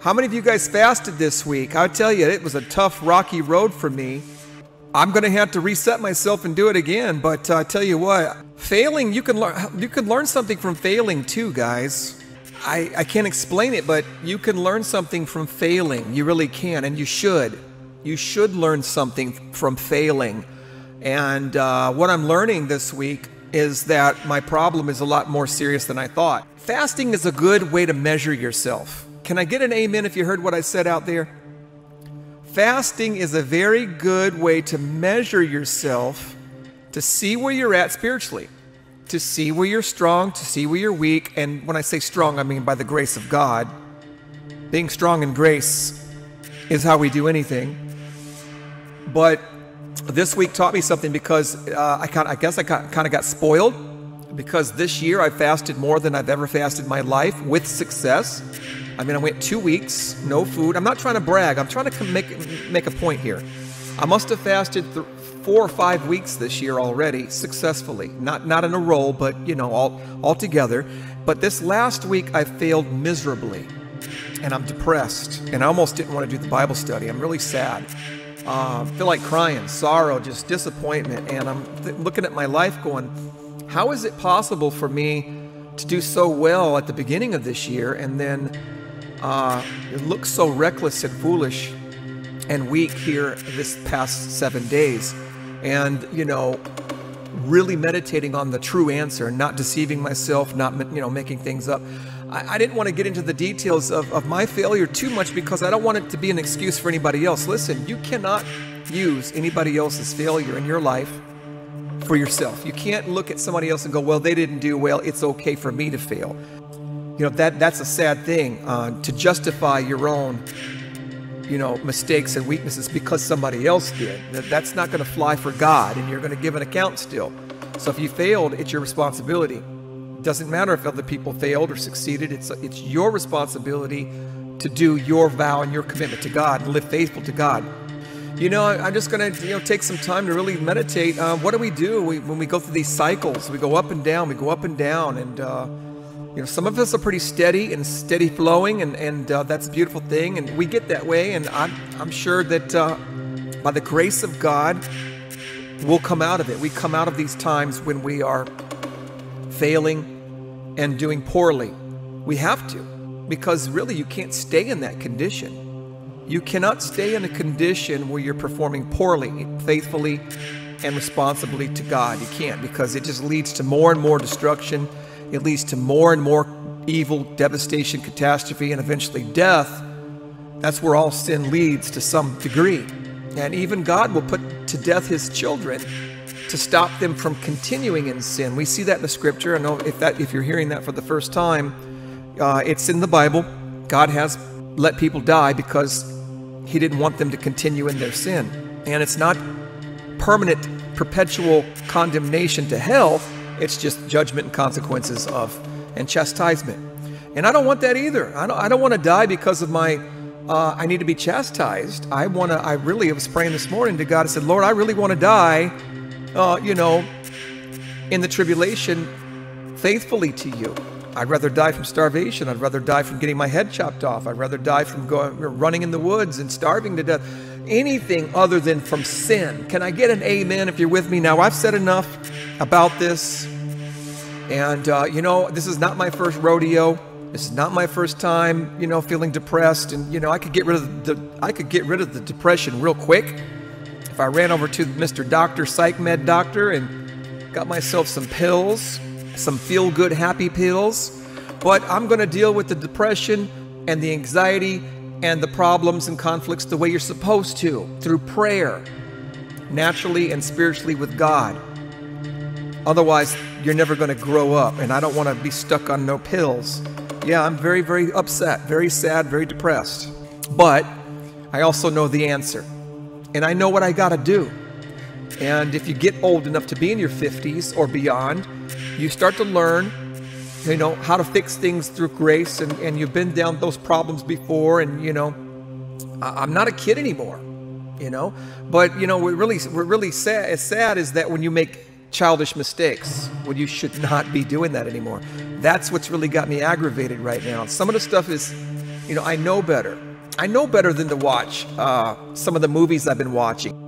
How many of you guys fasted this week? I'll tell you, it was a tough, rocky road for me. I'm going to have to reset myself and do it again. But uh, I tell you what, failing, you can learn. You can learn something from failing too, guys. I, I can't explain it, but you can learn something from failing. You really can, and you should. You should learn something from failing. And uh, what I'm learning this week is that my problem is a lot more serious than I thought. Fasting is a good way to measure yourself. Can I get an amen if you heard what I said out there? Fasting is a very good way to measure yourself, to see where you're at spiritually, to see where you're strong, to see where you're weak. And when I say strong, I mean by the grace of God. Being strong in grace is how we do anything. But this week taught me something because uh, I, kinda, I guess I kind of got spoiled because this year I fasted more than I've ever fasted in my life with success. I mean, I went two weeks, no food. I'm not trying to brag. I'm trying to make make a point here. I must have fasted th- four or five weeks this year already successfully. Not not in a row, but you know, all all together. But this last week I failed miserably, and I'm depressed, and I almost didn't want to do the Bible study. I'm really sad. Uh, feel like crying, sorrow, just disappointment, and I'm th- looking at my life, going, how is it possible for me to do so well at the beginning of this year and then uh, it looks so reckless and foolish and weak here this past seven days. And, you know, really meditating on the true answer, and not deceiving myself, not, you know, making things up. I, I didn't want to get into the details of, of my failure too much because I don't want it to be an excuse for anybody else. Listen, you cannot use anybody else's failure in your life for yourself. You can't look at somebody else and go, well, they didn't do well. It's okay for me to fail. You know, that, that's a sad thing uh, to justify your own, you know, mistakes and weaknesses because somebody else did. That, that's not going to fly for God, and you're going to give an account still. So if you failed, it's your responsibility. It doesn't matter if other people failed or succeeded. It's, it's your responsibility to do your vow and your commitment to God and live faithful to God. You know, I'm just going to you know take some time to really meditate. Uh, what do we do we, when we go through these cycles? We go up and down. We go up and down, and uh, you know, some of us are pretty steady and steady flowing, and, and uh, that's a beautiful thing. And we get that way. And I'm, I'm sure that uh, by the grace of God, we'll come out of it. We come out of these times when we are failing and doing poorly. We have to, because really you can't stay in that condition. You cannot stay in a condition where you're performing poorly, faithfully, and responsibly to God. You can't, because it just leads to more and more destruction it leads to more and more evil, devastation, catastrophe, and eventually death. That's where all sin leads to some degree. And even God will put to death his children to stop them from continuing in sin. We see that in the scripture. I know if that if you're hearing that for the first time, uh, it's in the Bible. God has let people die because he didn't want them to continue in their sin. And it's not permanent, perpetual condemnation to hell. It's just judgment and consequences of and chastisement. And I don't want that either. I don't, I don't want to die because of my, uh, I need to be chastised. I want to, I really was praying this morning to God. I said, Lord, I really want to die, uh, you know, in the tribulation faithfully to you. I'd rather die from starvation. I'd rather die from getting my head chopped off. I'd rather die from going, running in the woods and starving to death. Anything other than from sin. Can I get an amen if you're with me? Now, I've said enough about this. And, uh, you know, this is not my first rodeo. This is not my first time, you know, feeling depressed. And, you know, I could get rid of the, I could get rid of the depression real quick if I ran over to Mr. Doctor, Psych Med Doctor, and got myself some pills, some feel good, happy pills. But I'm going to deal with the depression and the anxiety and the problems and conflicts the way you're supposed to through prayer, naturally and spiritually with God. Otherwise, you're never going to grow up, and I don't want to be stuck on no pills. Yeah, I'm very, very upset, very sad, very depressed. But I also know the answer, and I know what I got to do. And if you get old enough to be in your 50s or beyond, you start to learn, you know, how to fix things through grace, and, and you've been down those problems before, and you know, I'm not a kid anymore, you know. But you know, we're really, we're really sad. As sad is that when you make childish mistakes when you should not be doing that anymore. That's what's really got me aggravated right now. Some of the stuff is You know, I know better. I know better than to watch uh, some of the movies I've been watching.